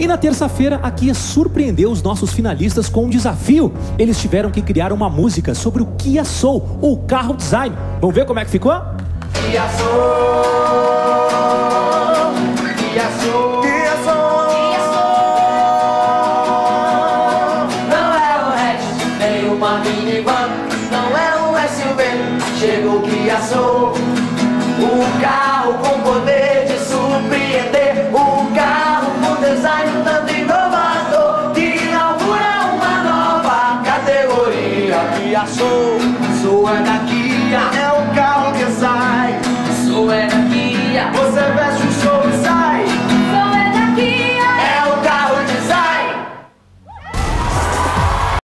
E na terça-feira, a Kia surpreendeu os nossos finalistas com um desafio. Eles tiveram que criar uma música sobre o Kia Soul, o carro design. Vamos ver como é que ficou? Kia Soul, Kia Soul, Kia Soul. Não é um hatch, nem uma minivan, não é um SUV. Chegou o Kia Soul, o carro com poder de surpreender, o carro com design Soul, Soul é da Kia,